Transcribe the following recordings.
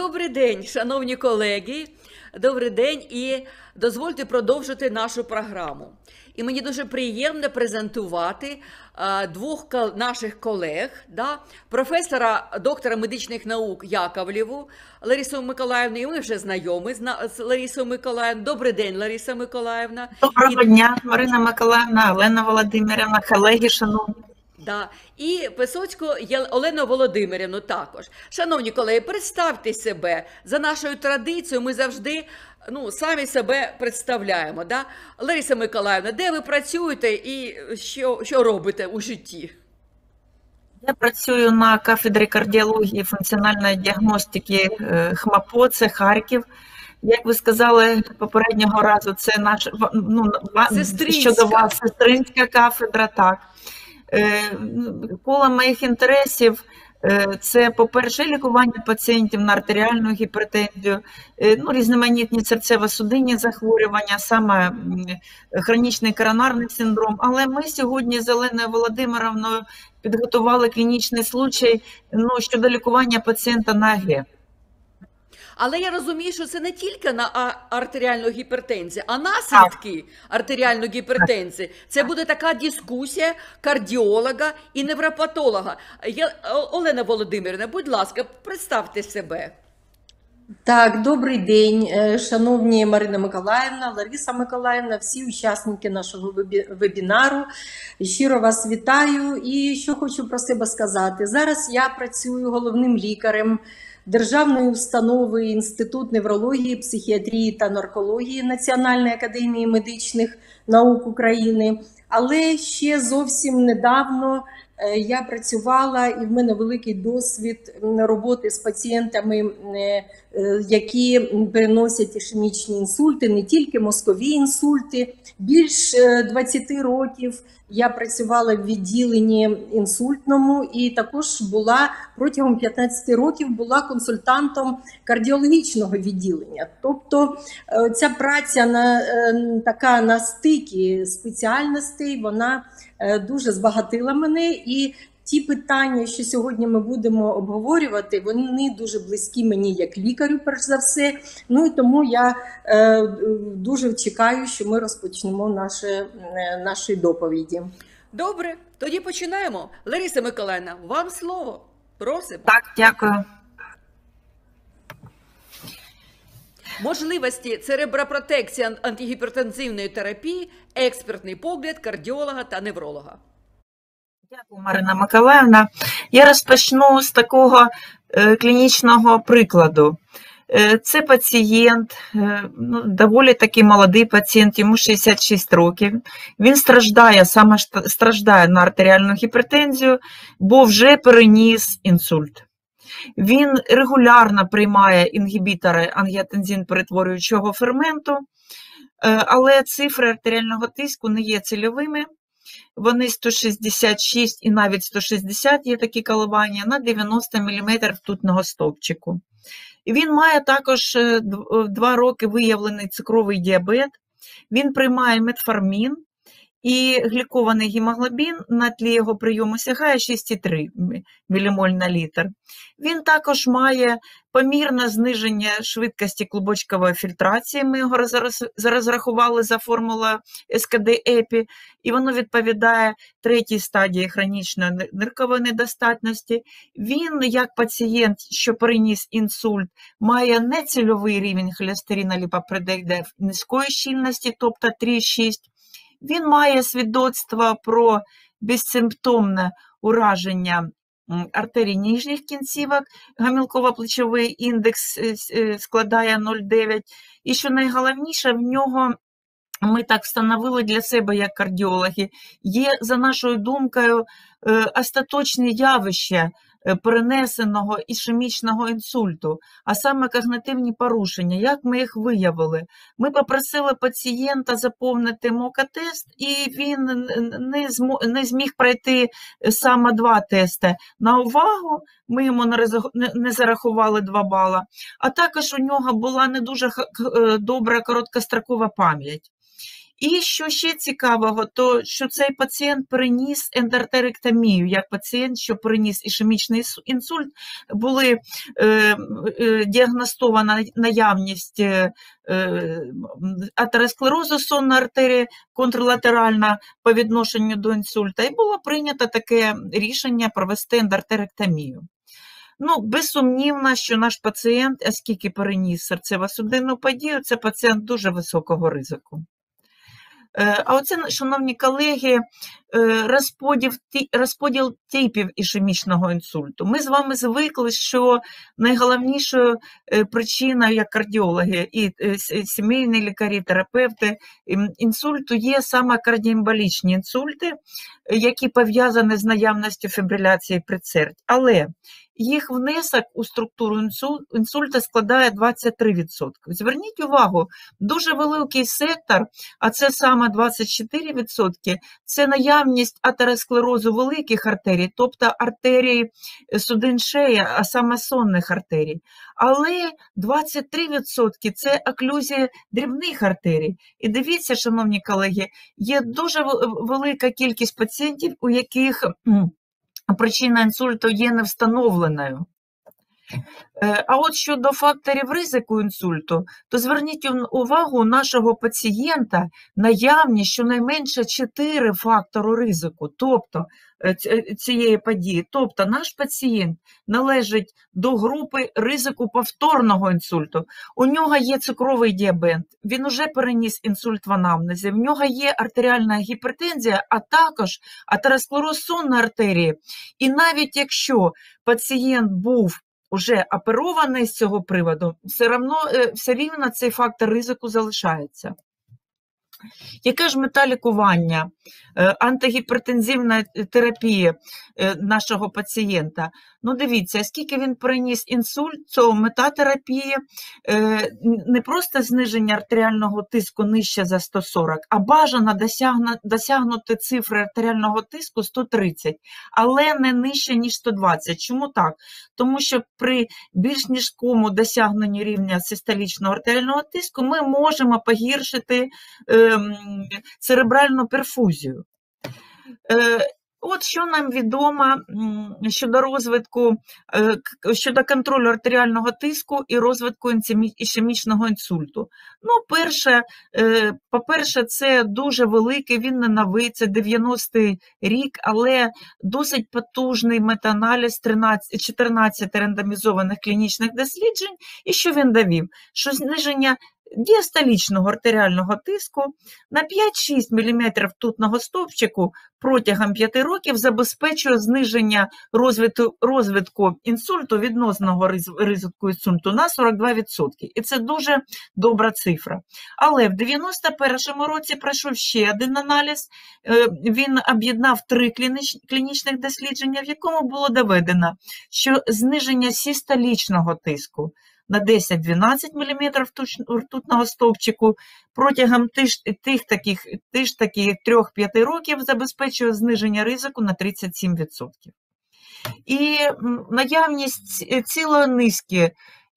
Добрий день, шановні колеги. Добрий день і дозвольте продовжити нашу програму. І мені дуже приємно презентувати двох наших колег, да, професора, доктора медичних наук Яковлєву Ларису Миколаївну. І ми вже знайомі з, з Ларисою Миколаївною. Добрий день, Лариса Миколаївна. Доброго І- дня, Марина Миколаївна, Олена Володимирівна, колеги, шановні. Да. І Песоцьку Є- Олену Володимирівну також. Шановні колеги, представте себе. За нашою традицією ми завжди ну, самі себе представляємо. Да? Лариса Миколаївна, де ви працюєте і що, що робите у житті? Я працюю на кафедрі кардіології функціональної діагностики е, ХМАПО, це Харків. Як ви сказали попереднього разу, це наш ну, щодо вас сестринська кафедра, так. Е, Коло моїх інтересів е, це, по-перше, лікування пацієнтів на артеріальну гіпертензію, е, ну, різноманітні серцево-судинні захворювання, саме хронічний коронарний синдром. Але ми сьогодні з Оленою Володимировною підготували клінічний случай ну, щодо лікування пацієнта на АГ. Але я розумію, що це не тільки на артеріальну гіпертензію, а наслідки артеріальної гіпертензії. Це буде така дискусія кардіолога і невропатолога. Я, Олена Володимирівна, будь ласка, представте себе. Так, добрий день, е, шановні Марина Миколаївна, Лариса Миколаївна, всі учасники нашого вебінару. Щиро вас вітаю. І що хочу про себе сказати. Зараз я працюю головним лікарем Державної установи Інститут неврології, психіатрії та наркології Національної академії медичних наук України. Але ще зовсім недавно е, я працювала і в мене великий досвід роботи з пацієнтами е, е, які переносять ішемічні інсульти, не тільки мозкові інсульти. Більш е, 20 років я працювала в відділенні інсультному і також була протягом 15 років була консультантом кардіологічного відділення. Тобто е, ця праця на е, така на стикі спеціальностей, вона е, дуже збагатила мене і ті питання, що сьогодні ми будемо обговорювати, вони дуже близькі мені як лікарю, перш за все. Ну і тому я е, дуже чекаю, що ми розпочнемо наше, е, наші доповіді. Добре, тоді починаємо. Лариса Миколаївна, вам слово. Просимо. Так, дякую. Можливості церебропротекції ан- антигіпертензивної терапії, експертний погляд кардіолога та невролога. Дякую, Марина Миколаївна. Я розпочну з такого е, клінічного прикладу. Е, Це пацієнт, е, ну, доволі таки молодий пацієнт, йому 66 років. Він страждає, саме страждає на артеріальну гіпертензію, бо вже переніс інсульт. Він регулярно приймає інгібітори ангіотензин перетворюючого ферменту, але цифри артеріального тиску не є цільовими. Вони 166 і навіть 160 є такі коливання на 90 мм ртутного стовпчику. Він має також е, дв- е, два роки виявлений цукровий діабет. Він приймає метформін і глікований гемоглобін на тлі його прийому сягає 6,3 мілімоль на літр. Він також має помірне зниження швидкості клубочкової фільтрації. Ми його розрахували за формулою СКД-ЕПІ, і воно відповідає третій стадії хронічної ниркової недостатності. Він, як пацієнт, що переніс інсульт, має нецільовий рівень холестерина ліпопридейде низької щільності, тобто 3,6. Він має свідоцтво про безсимптомне ураження артерій ніжніх кінцівок, гамілково-плечовий індекс е, е, складає 0,9. І що найголовніше, в нього ми так встановили для себе як кардіологи, є, за нашою думкою, е, остаточне явище перенесеного ішемічного інсульту, а саме когнитивні порушення. Як ми їх виявили? Ми попросили пацієнта заповнити МОКа-тест, і він не, не зміг пройти е, саме два тести. На увагу ми йому не зарахували 2 бала, а також у нього була не дуже е, добра короткострокова пам'ять. І що ще цікавого, то що цей пацієнт переніс ендортеректомію, як пацієнт, що переніс ішемічний інсульт, були е, е, діагностована наявність е, е, атеросклерозу сонної артерії контрлатеральна по відношенню до інсульта, і було прийнято таке рішення провести ендортеректомію. Ну, безсумнівно, що наш пацієнт, оскільки переніс серцево-судинну подію, це пацієнт дуже високого ризику. Е, А оце, шановні колеги, е, розподіл, розподіл типів ішемічного інсульту. Ми з вами звикли, що найголовнішою е, причиною, як кардіологи і сімейні лікарі, терапевти інсульту є саме кардіоемболічні інсульти, які пов'язані з наявністю фібриляції предсердь. Але їх внесок у структуру інсульта складає 23%. Зверніть увагу, дуже великий сектор, а це саме 24%, це наявність атеросклерозу великих артерій, тобто артерій е, судин шеї, а саме сонних артерій. Але 23% це оклюзія дрібних артерій. І дивіться, шановні колеги, є дуже велика кількість пацієнтів, у яких причина інсульту є невстановленою. Е, А от щодо факторів ризику інсульту, то зверніть увагу нашого пацієнта наявність щонайменше 4 фактору ризику, тобто е, е, цієї події. Тобто наш пацієнт належить до групи ризику повторного інсульту. У нього є цукровий діабет, він уже переніс інсульт в анамнезі, в нього є артеріальна гіпертензія, а також атеросклероз сонної артерії. І навіть якщо пацієнт був уже оперований з цього приводу, все, равно, е, все рівно цей фактор ризику залишається. Яка ж мета лікування? Е, Антигіпертензивна терапія е, нашого пацієнта. Ну, дивіться, оскільки він переніс інсульт, то мета терапії е, не просто зниження артеріального тиску нижче за 140, а бажано досягнути цифри артеріального тиску 130, але не нижче, ніж 120. Чому так? Тому що при більш низькому досягненні рівня систолічного артеріального тиску ми можемо погіршити церебральну перфузію. Е, От що нам відомо щодо розвитку, е, щодо контролю артеріального тиску і розвитку ішемічного інсульту. Ну, перше, е, по-перше, це дуже великий, він не новий, це 90-й рік, але досить потужний метааналіз 13, 14 рандомізованих клінічних досліджень. І що він довів? Що зниження діастолічного артеріального тиску на 5-6 мм ртутного стовпчику протягом 5 років забезпечує зниження розвитку, розвитку інсульту, відносного ризику інсульту на 42%. І це дуже добра цифра. Але в 91-му році пройшов ще один аналіз. Е, Він об'єднав три клініч- клінічних дослідження, в якому було доведено, що зниження систолічного тиску на 10-12 мм ртутного стовпчику протягом тиж, тих таких, тиж таких 3-5 років забезпечує зниження ризику на 37%. І наявність цілої низки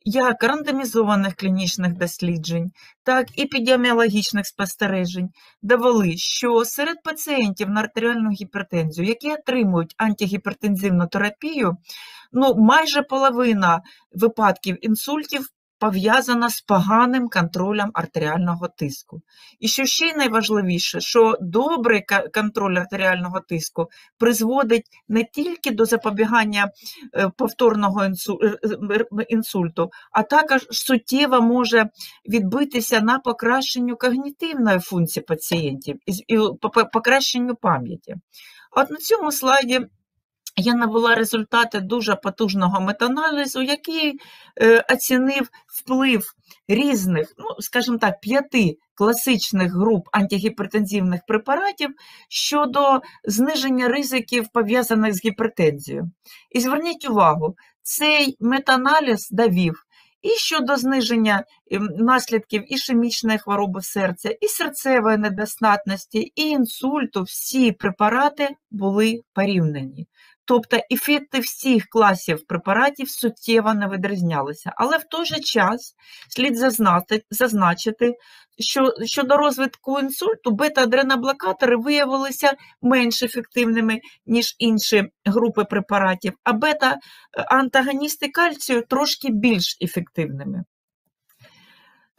як рандомізованих клінічних досліджень, так і епідеміологічних спостережень довели, що серед пацієнтів на артеріальну гіпертензію, які отримують антигіпертензивну терапію, ну, майже половина випадків інсультів пов'язана з поганим контролем артеріального тиску. І що ще найважливіше, що добрий контроль артеріального тиску призводить не тільки до запобігання е, повторного е, е, інсульту, а також суттєво може відбитися на покращенню когнітивної функції пацієнтів і покращенню пам'яті. От на цьому слайді я навела результати дуже потужного метааналізу, який е, оцінив вплив різних, ну, скажімо так, п'яти класичних груп антигіпертензивних препаратів щодо зниження ризиків, пов'язаних з гіпертензією. І зверніть увагу, цей метааналіз довів і щодо зниження ем, наслідків ішемічної хвороби серця, і серцевої недостатності, і інсульту, всі препарати були порівняні. Тобто ефекти всіх класів препаратів суттєво не відрізнялися. Але в той же час слід зазначити, що щодо розвитку інсульту бета-адреноблокатори виявилися менш ефективними, ніж інші групи препаратів, а бета-антагоністи кальцію трошки більш ефективними.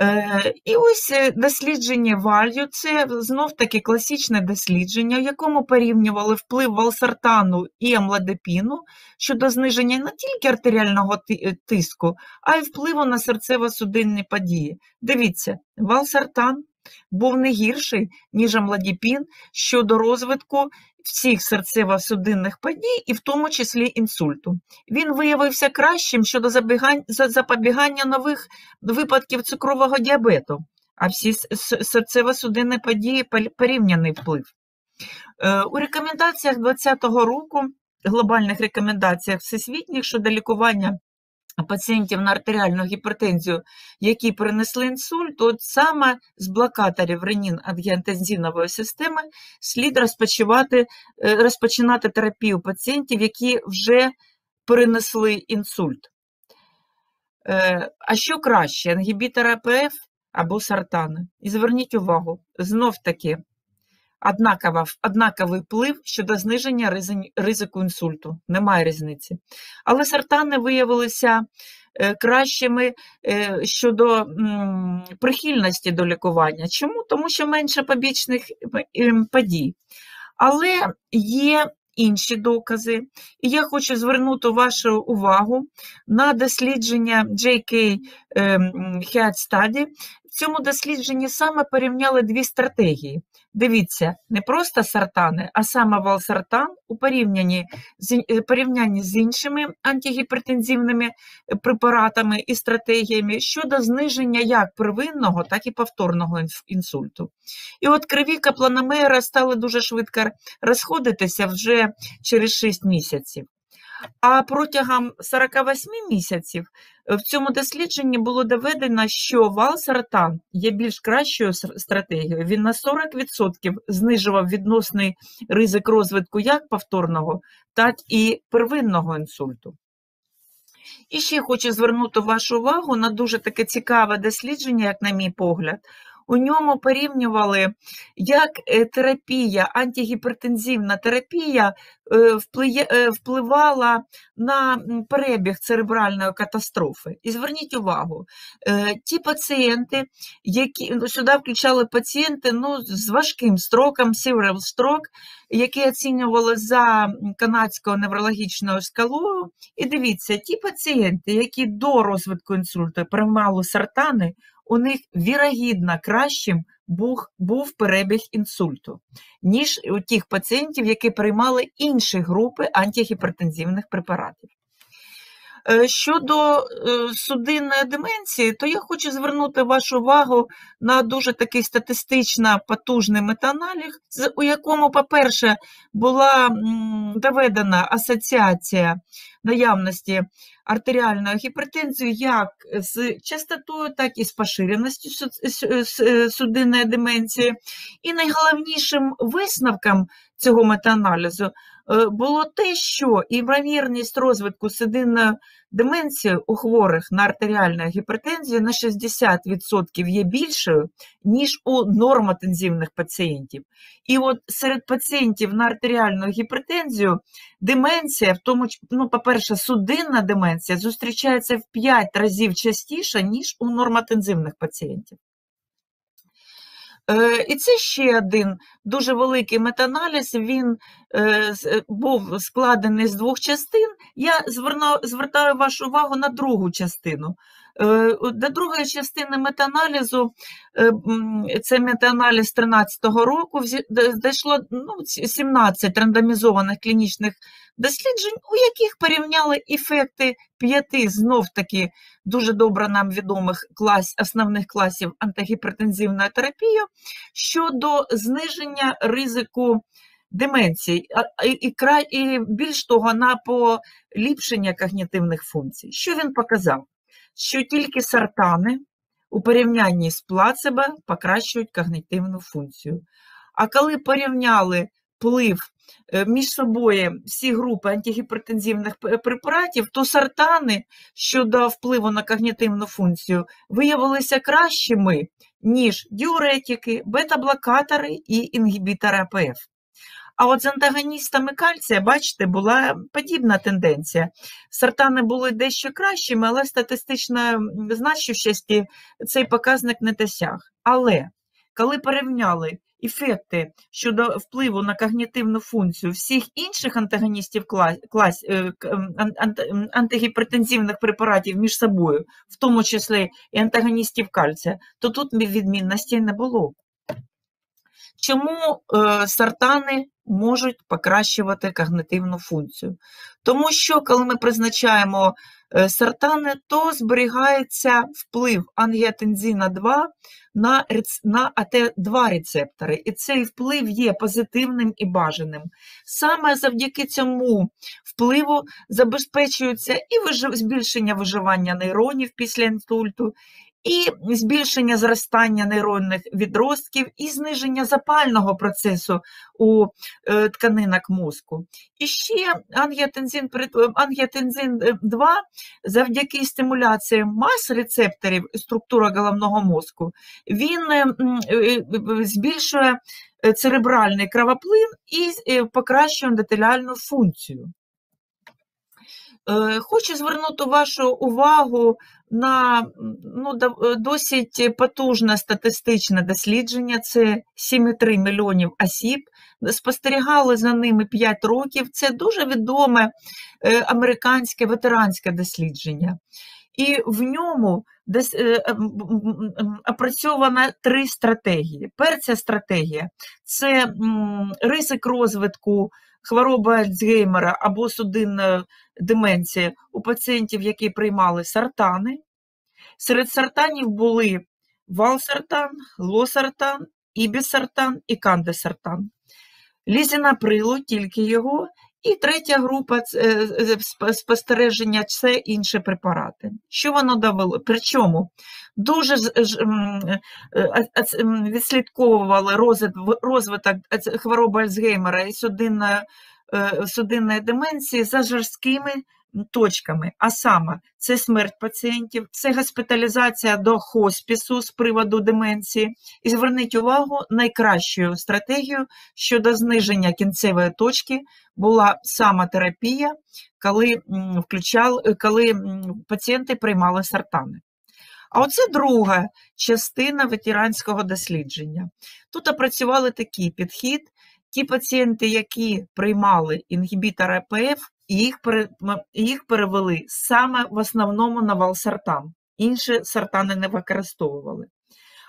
Е, І ось е, дослідження валью це знов таки класичне дослідження, в якому порівнювали вплив валсартану і амлодипіну щодо зниження не тільки артеріального е, тиску, а й впливу на серцево-судинні події. Дивіться, валсартан був не гірший, ніж амлодипін щодо розвитку всіх серцево-судинних подій, і в тому числі інсульту. Він виявився кращим щодо запобігання нових випадків цукрового діабету, а всі серцево-судинні події порівняний вплив. Е, У рекомендаціях 2020 року, глобальних рекомендаціях всесвітніх щодо лікування пацієнтів на артеріальну гіпертензію, які перенесли інсульт, от саме з блокаторів ренін ангіотензинової системи слід розпочинати, е, розпочинати терапію пацієнтів, які вже перенесли інсульт. Е, А що краще, інгібітор АПФ або сартани? І зверніть увагу, знов таки однакова, однаковий вплив щодо зниження ризику інсульту, немає різниці. Але сартани виявилися е, кращими е, щодо прихильності до лікування. Чому? Тому що менше побічних ем, подій. Але є інші докази, і я хочу звернути вашу увагу на дослідження JK ем, Head Study. В цьому дослідженні саме порівняли дві стратегії. Дивіться, не просто сартани, а саме валсартан у порівнянні з, е, порівнянні з іншими антигіпертензивними е, препаратами і стратегіями щодо зниження як первинного, так і повторного інсульту. І от криві Капланомера стали дуже швидко розходитися вже через 6 місяців. А протягом 48 місяців в цьому дослідженні було доведено, що валсартан є більш кращою стратегією. Він на 40% знижував відносний ризик розвитку як повторного, так і первинного інсульту. І ще хочу звернути вашу увагу на дуже таке цікаве дослідження, як на мій погляд. У ньому порівнювали, як е, терапія, антигіпертензивна терапія е, е, впливала на перебіг церебральної катастрофи. І зверніть увагу, ті пацієнти, які ну, сюди включали пацієнти ну, з важким строком, serial stroke, які оцінювали за канадською неврологічною скалою. І дивіться, ті пацієнти, які до розвитку інсульту приймали сартани, у них вірогідно кращим був, був перебіг інсульту, ніж у тих пацієнтів, які приймали інші групи антигіпертензивних препаратів. Е, Щодо е, судинної деменції, то я хочу звернути вашу увагу на дуже такий статистично потужний метааналіз, у якому, по-перше, була доведена асоціація наявності артеріальної гіпертензії як з частотою, так і з поширеністю с- судинної деменції. І найголовнішим висновком цього метааналізу е, було те, що імовірність розвитку судинної деменції у хворих на артеріальну гіпертензію на 60% є більшою, ніж у нормотензивних пацієнтів. І от серед пацієнтів на артеріальну гіпертензію деменція, в тому, ну, по-перше, судинна деменція зустрічається в 5 разів частіше, ніж у нормотензивних пацієнтів. Е, І це ще один дуже великий метааналіз. Він е, е, був складений з двох частин. Я звертаю вашу увагу на другу частину. До другої частини метааналізу, е, це метааналіз 13-го року, дійшло ну, 17 рандомізованих клінічних досліджень, у яких порівняли ефекти п'яти знов-таки дуже добре нам відомих клас, основних класів антигіпертензивної терапії щодо зниження ризику деменції, а- і, і більш того, на поліпшення когнітивних функцій. Що він показав? Що тільки сартани у порівнянні з плацебо покращують когнітивну функцію. А коли порівняли вплив е, між собою всі групи антигіпертензивних препаратів, то сартани щодо впливу на когнітивну функцію виявилися кращими, ніж діуретики, бета-блокатори і інгібітори АПФ. А от з антагоністами кальція, бачите, була подібна тенденція. Сартани були дещо кращими, але статистично значущості цей показник не досяг. Але коли порівняли ефекти щодо впливу на когнітивну функцію всіх інших антагоністів кла- клас, е, к- ан- ант- ем, антигіпертензивних препаратів між собою, в тому числі і антагоністів кальція, то тут відмінностей не було. Чому е, сартани можуть покращувати когнитивну функцію? Тому що, коли ми призначаємо е, сартани, то зберігається вплив ангіотензіна 2 на, на АТ2 рецептори, і цей вплив є позитивним і бажаним. Саме завдяки цьому впливу забезпечується і вижив- збільшення виживання нейронів після інсульту, і збільшення зростання нейронних відростків, і зниження запального процесу у е, тканинах мозку. І ще ангіотензин, е, ангіотензин е, 2 завдяки стимуляції мас рецепторів структури головного мозку, він е, е, е, збільшує е, церебральний кровоплин і е, покращує ендотеліальну функцію. Е, Хочу звернути вашу увагу на ну, е, досить потужне статистичне дослідження. Це 7,3 мільйонів осіб. Спостерігали за ними 5 років. Це дуже відоме е, американське ветеранське дослідження. І в ньому опрацьовано три стратегії. Перша стратегія це ризик розвитку хвороби Альцгеймера або судинної деменції у пацієнтів, які приймали сартани. Серед сартанів були валсартан, лосартан, ібісартан і кандесартан. Лізінаприлу, тільки його, і третя група е, е, сп- спостереження це інші препарати. Що воно довело? Причому дуже е, відслідковували розвит- розвиток хвороби Альцгеймера і судинної, е, судинної деменції за жорсткими точками. А саме, це смерть пацієнтів, це госпіталізація до хоспісу з приводу деменції. І зверніть увагу, найкращою стратегією щодо зниження кінцевої точки була сама терапія, коли, м, включал, е, коли пацієнти приймали сартани. А оце друга частина ветеранського дослідження. Тут опрацювали такий підхід. Ті пацієнти, які приймали інгібітор АПФ, їх, їх перевели саме в основному на валсартан. Інші сартани не використовували.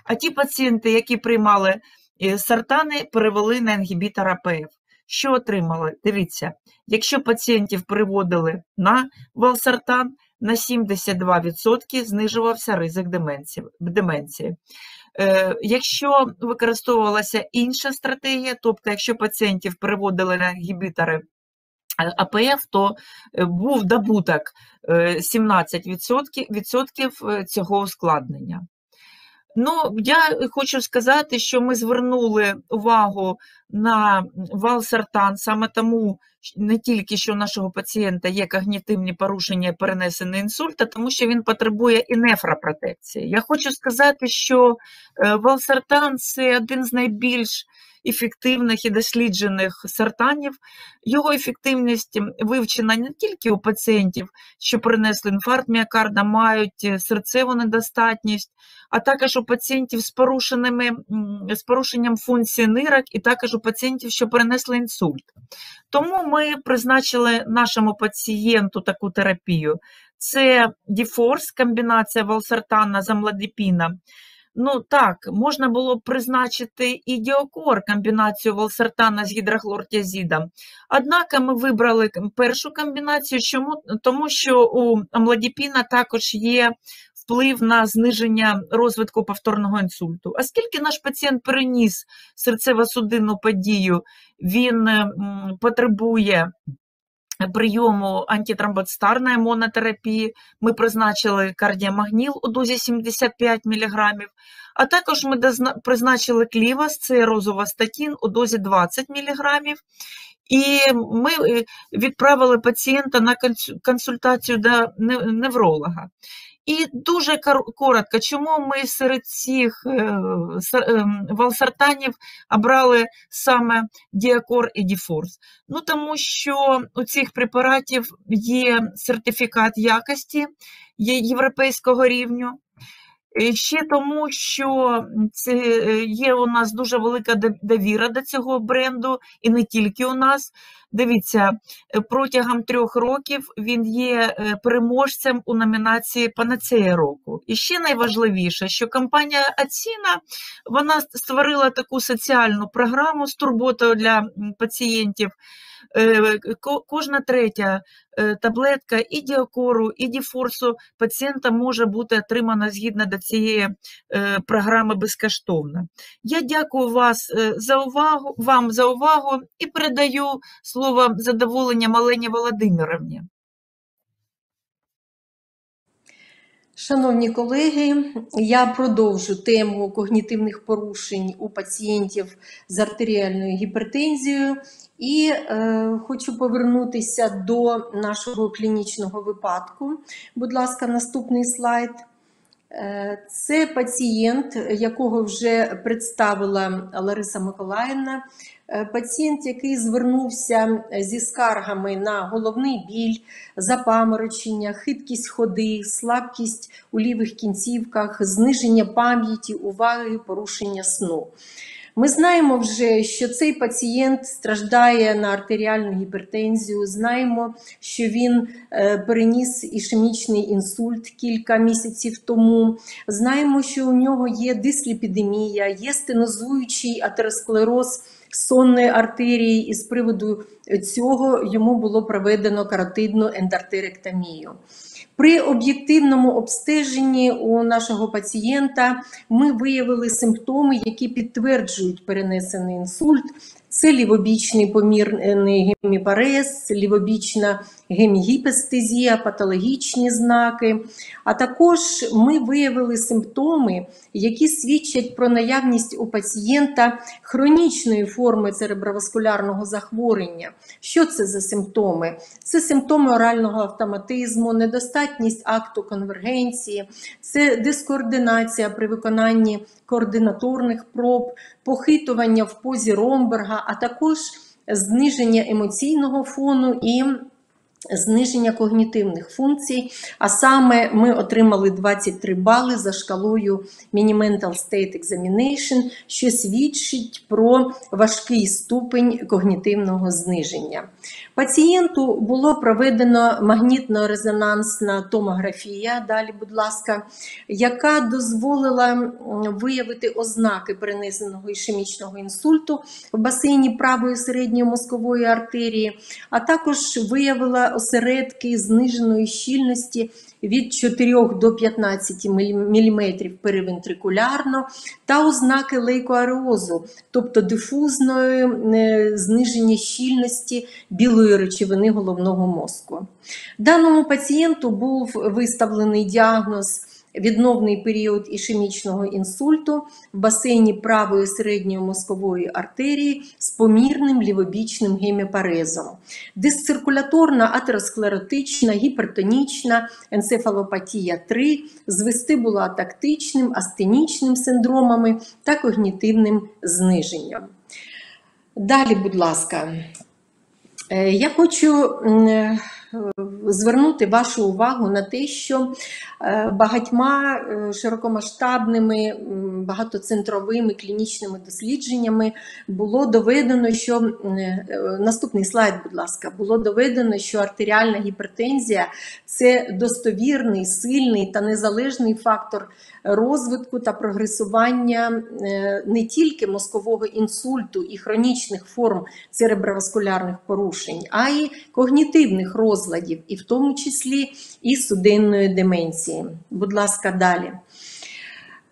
А ті пацієнти, які приймали е, сартани, перевели на інгібітор АПФ. Що отримали? Дивіться, якщо пацієнтів переводили на валсартан, на 72% знижувався ризик деменції. Е, Якщо використовувалася інша стратегія, тобто якщо пацієнтів переводили на гібітори АПФ, то е, був добуток е, 17% е, цього ускладнення. Ну, я хочу сказати, що ми звернули увагу на валсартан саме тому, не тільки що у нашого пацієнта є когнітивні порушення перенесений інсульт, а тому що він потребує і нефропротекції. Я хочу сказати, що е, валсартан це один з найбільш ефективних і досліджених сартанів. Його ефективність вивчена не тільки у пацієнтів, що перенесли інфаркт міокарда, мають е, серцеву недостатність, а також у пацієнтів з, порушеними, з порушенням функції нирок, і також у пацієнтів, що перенесли інсульт. Тому ми призначили нашому пацієнту таку терапію. Це Діфорс, комбінація валсартана з амлодипіна. Ну так, можна було б призначити і діокор, комбінацію валсартана з гідрохлортиазидом. Однак ми вибрали першу комбінацію, чому? тому що у амлодипіна також є вплив на зниження розвитку повторного інсульту. Оскільки наш пацієнт переніс серцево-судинну подію, він е, потребує прийому антитромботстарної монотерапії. Ми призначили кардіомагніл у дозі 75 мг, а також ми призначили клівас, це розовостатін у дозі 20 мг. І ми е, відправили пацієнта на консультацію до невролога. І дуже кор- коротко, чому ми серед цих е, ем, валсартанів обрали саме Діакор і Діфорс? Ну, тому що у цих препаратів є сертифікат якості європейського рівню. Е, Ще тому, що це е, є у нас дуже велика довіра до цього бренду, і не тільки у нас. Дивіться, е, протягом трьох років він є переможцем у номінації Панацея року. І ще найважливіше, що компанія Аціна вона створила таку соціальну програму з турботою для пацієнтів. Ко- Кожна третя е, таблетка і діакору, і діфорсу пацієнта може бути отримана згідно до цієї е, програми безкоштовно. Я дякую вас е, за увагу, вам за увагу і передаю слово задоволення Малені Володимировні. Шановні колеги, я продовжу тему когнітивних порушень у пацієнтів з артеріальною гіпертензією і е, хочу повернутися до нашого клінічного випадку. Будь ласка, наступний слайд. Е, Це пацієнт, якого вже представила Лариса Миколаївна. Е, Пацієнт, який звернувся зі скаргами на головний біль, запаморочення, хиткість ходи, слабкість у лівих кінцівках, зниження пам'яті, уваги, порушення сну. Ми знаємо вже, що цей пацієнт страждає на артеріальну гіпертензію. Знаємо, що він е, переніс ішемічний інсульт кілька місяців тому. Знаємо, що у нього є дисліпідемія, є стенозуючий атеросклероз сонної артерії, і з приводу цього йому було проведено каротидну ендартеректомію. При об'єктивному обстеженні у нашого пацієнта ми виявили симптоми, які підтверджують перенесений інсульт. Це лівобічний помірний геміпарез, лівобічна гемігіпестезія, патологічні знаки. А також ми виявили симптоми, які свідчать про наявність у пацієнта хронічної форми цереброваскулярного захворювання. Що це за симптоми? Це симптоми орального автоматизму, недостатність акту конвергенції, це дискоординація при виконанні координаторних проб, похитування в позі Ромберга, а також зниження емоційного фону і зниження когнітивних функцій. А саме ми отримали 23 бали за шкалою Minimental State Examination, що свідчить про важкий ступень когнітивного зниження. Пацієнту було проведено магнітно-резонансна томографія, далі, будь ласка, яка дозволила виявити ознаки перенесеного ішемічного інсульту в басейні правої середньої мозкової артерії, а також виявила осередки зниженої щільності від 4 до 15 мм перивентрикулярно та ознаки лейкоареозу, тобто дифузної е, зниження щільності білої речовини головного мозку. Даному пацієнту був виставлений діагноз відновний період ішемічного інсульту в басейні правої середньої мозкової артерії з помірним лівобічним геміпарезом. Дисциркуляторна атеросклеротична, гіпертонічна енцефалопатія 3 з вестибулоатактичним, астенічним синдромами та когнітивним зниженням. Далі, будь ласка, Е, я хочу звернути вашу увагу на те, що е, багатьма е, широкомасштабними багатоцентровими клінічними дослідженнями було доведено, що е, наступний слайд, будь ласка, було доведено, що артеріальна гіпертензія це достовірний, сильний та незалежний фактор розвитку та прогресування е, не тільки мозкового інсульту і хронічних форм цереброваскулярних порушень, а й когнітивних розладів, і в тому числі і судинної деменції. Будь ласка, далі.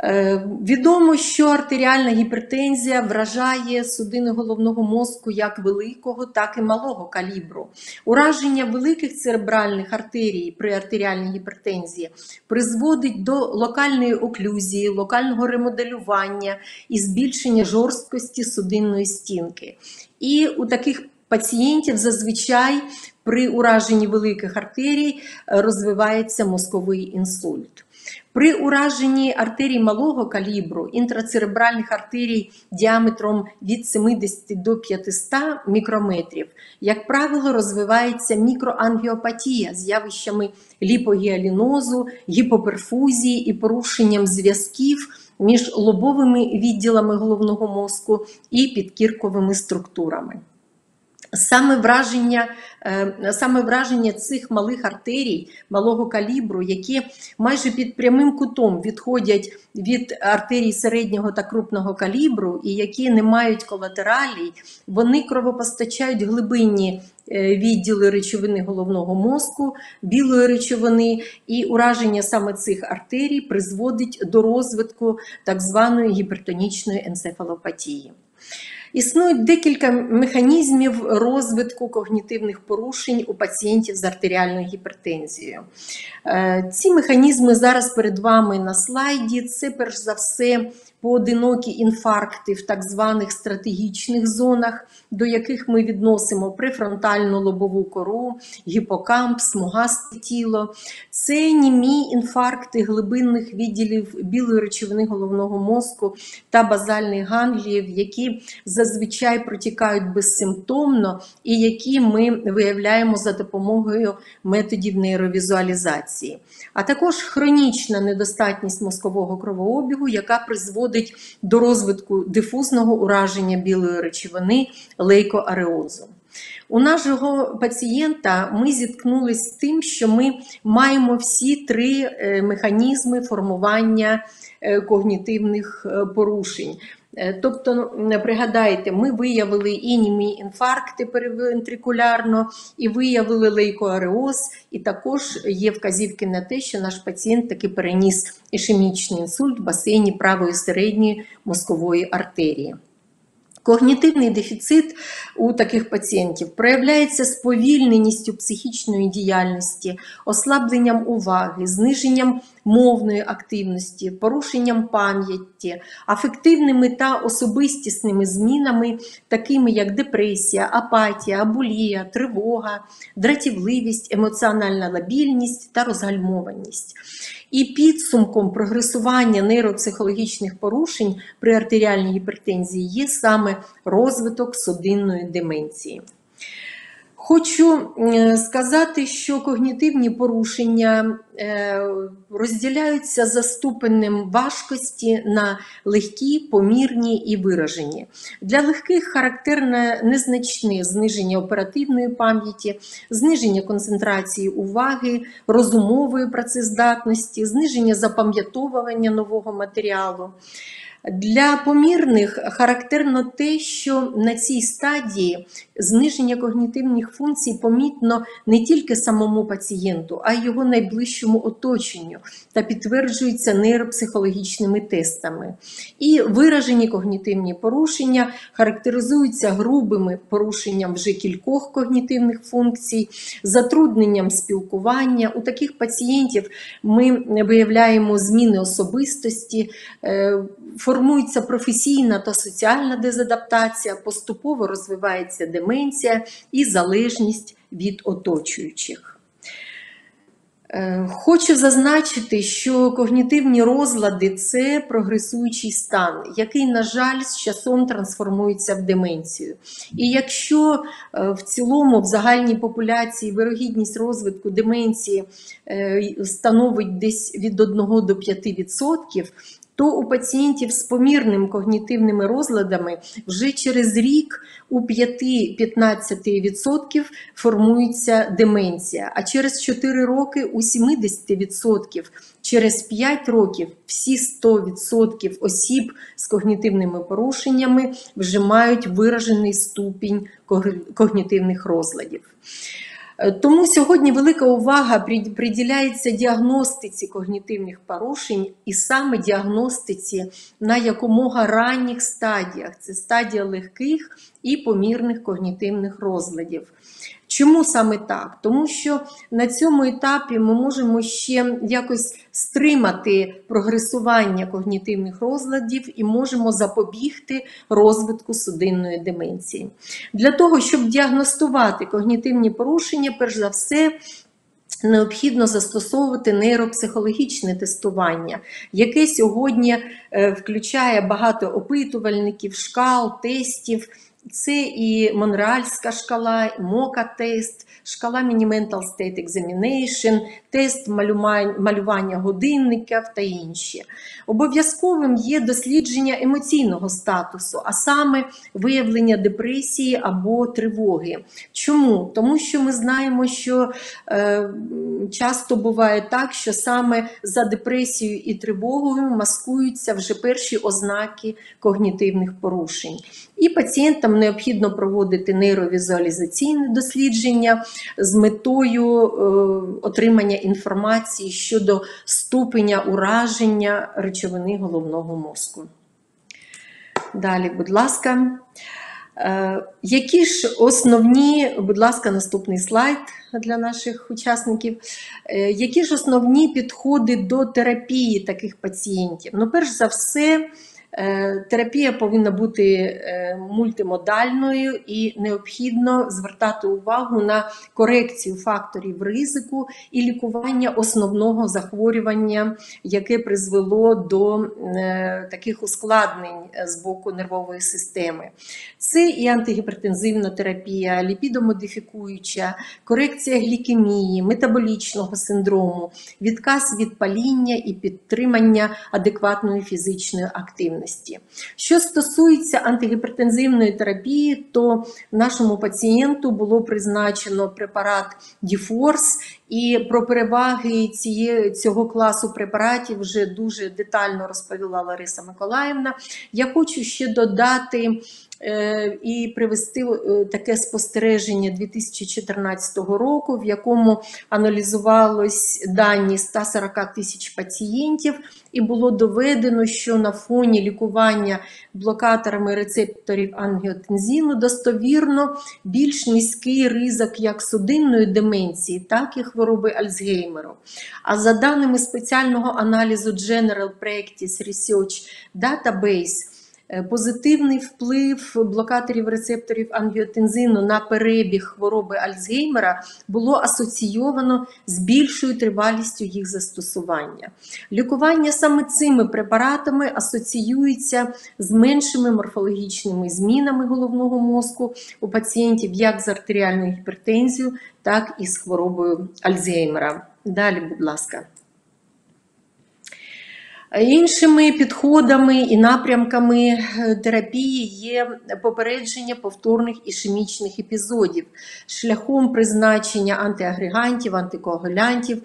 Е, Відомо, що артеріальна гіпертензія вражає судини головного мозку як великого, так і малого калібру. Ураження великих церебральних артерій при артеріальній гіпертензії призводить до локальної оклюзії, локального ремоделювання і збільшення жорсткості судинної стінки. І у таких пацієнтів зазвичай при ураженні великих артерій е, розвивається мозковий інсульт. При ураженні артерій малого калібру, інтрацеребральних артерій діаметром від 70 до 500 мікрометрів, як правило, розвивається мікроангіопатія з явищами ліпогіалінозу, гіпоперфузії і порушенням зв'язків між лобовими відділами головного мозку і підкірковими структурами. Саме враження, е, саме враження цих малих артерій малого калібру, які майже під прямим кутом відходять від артерій середнього та крупного калібру, і які не мають колатералій, вони кровопостачають глибинні е, відділи речовини головного мозку, білої речовини, і ураження саме цих артерій призводить до розвитку так званої гіпертонічної енцефалопатії. Існують декілька механізмів розвитку когнітивних порушень у пацієнтів з артеріальною гіпертензією. Е, Ці механізми зараз перед вами на слайді. Це перш за все поодинокі інфаркти в так званих стратегічних зонах, до яких ми відносимо префронтальну лобову кору, гіпокамп, смугасте тіло. Це німі інфаркти глибинних відділів білої речовини головного мозку та базальних гангліїв, які зазвичай протікають безсимптомно і які ми виявляємо за допомогою методів нейровізуалізації. А також хронічна недостатність мозкового кровообігу, яка призводить до розвитку дифузного ураження білої речовини лейкоареозу. У нашого пацієнта ми зіткнулися з тим, що ми маємо всі три е, механізми формування е, когнітивних е, порушень. Е, Тобто, ну, пригадайте, ми виявили і німі інфаркти перевентрикулярно, і виявили лейкоареоз, і також є вказівки на те, що наш пацієнт таки переніс ішемічний інсульт в басейні правої середньої мозкової артерії. Когнітивний дефіцит у таких пацієнтів проявляється сповільненістю психічної діяльності, ослабленням уваги, зниженням мовної активності, порушенням пам'яті, афективними та особистісними змінами, такими як депресія, апатія, абулія, тривога, дратівливість, емоціональна лабільність та розгальмованість. І підсумком прогресування нейропсихологічних порушень при артеріальній гіпертензії є саме розвиток судинної деменції. Хочу е, сказати, що когнітивні порушення е, розділяються за ступенем важкості на легкі, помірні і виражені. Для легких характерне незначне зниження оперативної пам'яті, зниження концентрації уваги, розумової працездатності, зниження запам'ятовування нового матеріалу. Для помірних характерно те, що на цій стадії зниження когнітивних функцій помітно не тільки самому пацієнту, а й його найближчому оточенню та підтверджується нейропсихологічними тестами. І виражені когнітивні порушення характеризуються грубими порушенням вже кількох когнітивних функцій, затрудненням спілкування. У таких пацієнтів ми виявляємо зміни особистості. Формується професійна та соціальна дезадаптація, поступово розвивається деменція і залежність від оточуючих. Е, Хочу зазначити, що когнітивні розлади це прогресуючий стан, який, на жаль, з часом трансформується в деменцію. І якщо е, в цілому в загальній популяції вирогідність розвитку деменції е, становить десь від 1 до 5%, то у пацієнтів з помірним когнітивними розладами вже через рік у 5-15% формується деменція, а через 4 роки у 70%. Через 5 років всі 100% осіб з когнітивними порушеннями вже мають виражений ступінь когнітивних розладів. Е, Тому сьогодні велика увага приділяється діагностиці когнітивних порушень і саме діагностиці на якомога ранніх стадіях. Це стадія легких і помірних когнітивних розладів. Чому саме так? Тому що на цьому етапі ми можемо ще якось стримати прогресування когнітивних розладів і можемо запобігти розвитку судинної деменції. Для того, щоб діагностувати когнітивні порушення, перш за все, необхідно застосовувати нейропсихологічне тестування, яке сьогодні е, включає багато опитувальників, шкал, тестів. Це і Монреальська шкала, і МОКА-тест, шкала Minimental State Examination, тест малювання годинників та інші. Обов'язковим є дослідження емоційного статусу, а саме виявлення депресії або тривоги. Чому? Тому що ми знаємо, що е, часто буває так, що саме за депресією і тривогою маскуються вже перші ознаки когнітивних порушень. І пацієнтам необхідно проводити нейровізуалізаційне дослідження з метою е, отримання інформації щодо ступеня ураження речовини головного мозку. Далі, будь ласка. Е, Які ж основні, будь ласка, наступний слайд для наших учасників. Е, Які ж основні підходи до терапії таких пацієнтів? Ну, перш за все, терапія повинна бути е, мультимодальною і необхідно звертати увагу на корекцію факторів ризику і лікування основного захворювання, яке призвело до е, таких ускладнень е, з боку нервової системи. Це і антигіпертензивна терапія, ліпідомодифікуюча, корекція глікемії, метаболічного синдрому, відказ від паління і підтримання адекватної фізичної активності. Що стосується антигіпертензивної терапії, то нашому пацієнту було призначено препарат Діфорс, і про переваги цієї, цього класу препаратів вже дуже детально розповіла Лариса Миколаївна. Я хочу ще додати е, і привести е, таке спостереження 2014 року, в якому аналізувалось дані 140 тисяч пацієнтів, і було доведено, що на фоні лікування блокаторами рецепторів ангіотензину достовірно більш низький ризик як судинної деменції, так і хвороби Альцгеймеру. А за даними спеціального аналізу General Practice Research Database, Позитивний вплив блокаторів рецепторів ангіотензину на перебіг хвороби Альцгеймера було асоційовано з більшою тривалістю їх застосування. Лікування саме цими препаратами асоціюється з меншими морфологічними змінами головного мозку у пацієнтів як з артеріальною гіпертензією, так і з хворобою Альцгеймера. Далі, будь ласка. Іншими підходами і напрямками е, терапії є попередження повторних ішемічних епізодів шляхом призначення антиагрегантів, антикоагулянтів,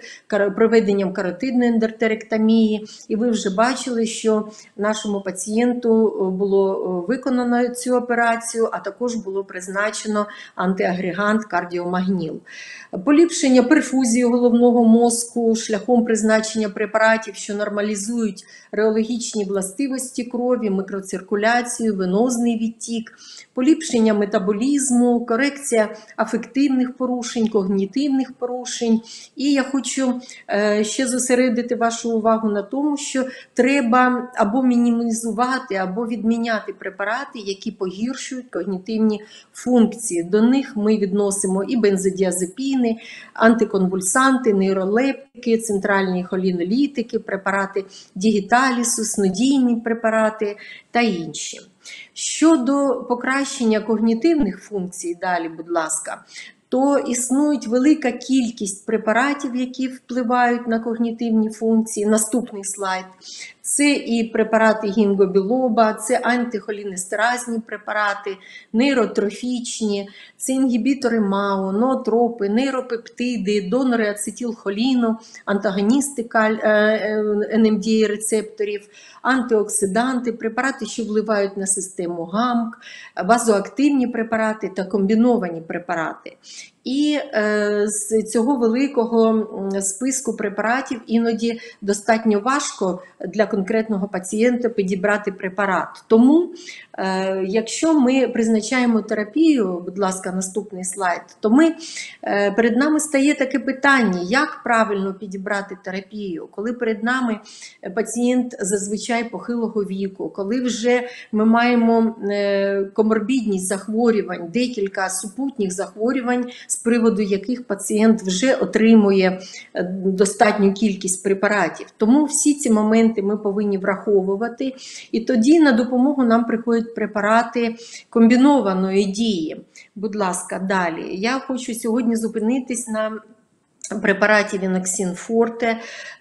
проведенням каротидної ендотеректомії. І ви вже бачили, що нашому пацієнту е, було е, виконано цю операцію, а також було призначено антиагрегант кардіомагніл. Поліпшення перфузії головного мозку шляхом призначення препаратів, що нормалізують реологічні властивості крові, микроциркуляцію, венозний відтік, поліпшення метаболізму, корекція афективних порушень, когнітивних порушень. І я хочу е, ще зосередити вашу увагу на тому, що треба або мінімізувати, або відміняти препарати, які погіршують когнітивні функції. До них ми відносимо і бензодіазепіни, антиконвульсанти, нейролептики, центральні холінолітики, препарати дігіталісу, снодійні препарати та інші. Щодо покращення когнітивних функцій, далі, будь ласка, то існують велика кількість препаратів, які впливають на когнітивні функції. Наступний слайд. Це і препарати гінгобілоба, це антихолінестеразні препарати, нейротрофічні, це інгібітори МАО, ноотропи, нейропептиди, донори ацетилхоліну, антагоністи каль- е, е, NMDA рецепторів, антиоксиданти, препарати, що впливають на систему ГАМК, базоактивні препарати та комбіновані препарати. І е, з цього великого списку препаратів іноді достатньо важко для конкретного пацієнта підібрати препарат. Тому, е, якщо ми призначаємо терапію, будь ласка, наступний слайд, то ми е, перед нами стає таке питання, як правильно підібрати терапію, коли перед нами пацієнт зазвичай похилого віку, коли вже ми маємо коморбідність захворювань, декілька супутніх захворювань, з приводу яких пацієнт вже отримує е, достатню кількість препаратів. Тому всі ці моменти ми повинні враховувати, і тоді на допомогу нам приходять препарати комбінованої дії. Будь ласка, далі. Я хочу сьогодні зупинитись на препараті Віноксін Форте.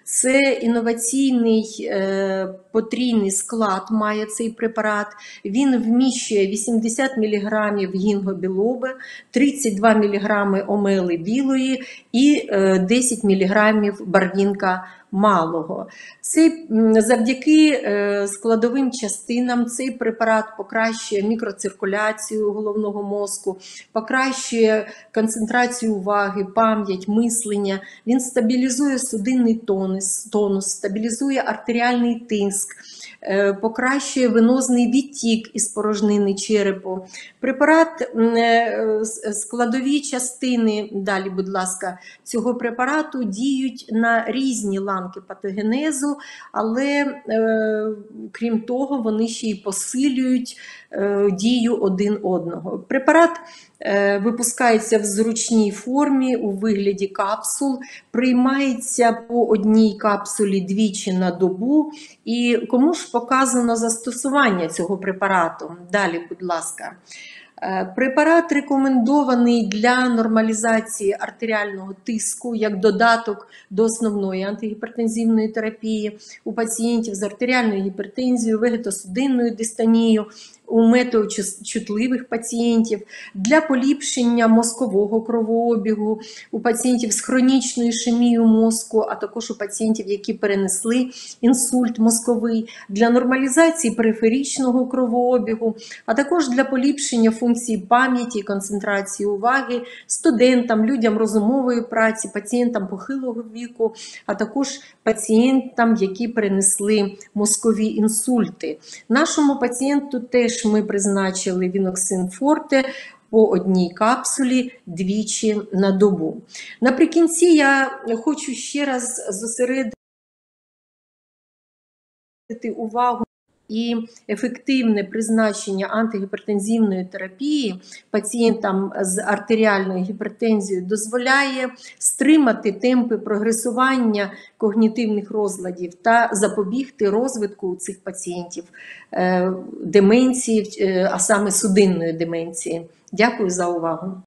Це інноваційний е, потрійний склад має цей препарат. Він вміщує 80 мг гінгобілоби, 32 мг омели білої і е, 10 мг барвінка малого. Цей, м, завдяки е, складовим частинам цей препарат покращує мікроциркуляцію головного мозку, покращує концентрацію уваги, пам'ять, мислення. Він стабілізує судинний тонус, тонус стабілізує артеріальний тиск, е, покращує венозний відтік із порожнини черепу. Препарат, е, с- складові частини, далі, будь ласка, цього препарату діють на різні ланки патогенезу, але е, крім того, вони ще й посилюють е, дію один одного. Препарат е, випускається в зручній формі у вигляді капсул, приймається по одній капсулі двічі на добу. І кому ж показано застосування цього препарату? Далі, будь ласка. Е, Препарат рекомендований для нормалізації артеріального тиску як додаток до основної антигіпертензивної терапії у пацієнтів з артеріальною гіпертензією, вегетосудинною дистонією, у метеочутливих пацієнтів, для поліпшення мозкового кровообігу, у пацієнтів з хронічною ішемією мозку, а також у пацієнтів, які перенесли інсульт мозковий, для нормалізації периферичного кровообігу, а також для поліпшення функції пам'яті концентрації уваги студентам, людям розумової праці, пацієнтам похилого віку, а також пацієнтам, які перенесли мозкові інсульти. Нашому пацієнту теж ми призначили Віноксин Форте по одній капсулі двічі на добу. Наприкінці я хочу ще раз зосередити увагу і ефективне призначення антигіпертензивної терапії пацієнтам з артеріальною гіпертензією дозволяє стримати темпи прогресування когнітивних розладів та запобігти розвитку у цих пацієнтів е, деменції, е, а саме судинної деменції. Дякую за увагу.